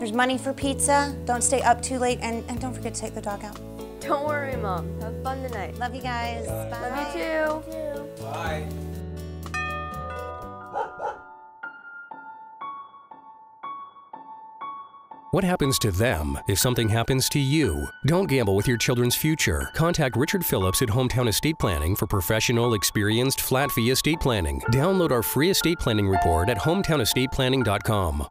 There's money for pizza. Don't stay up too late, and, and don't forget to take the dog out. Don't worry, Mom. Have fun tonight. Love you guys. Bye. Love you too. Bye. What happens to them if something happens to you? Don't gamble with your children's future. Contact Richard Phillips at Hometown Estate Planning for professional, experienced, flat fee estate planning. Download our free estate planning report at hometownestateplanning.com.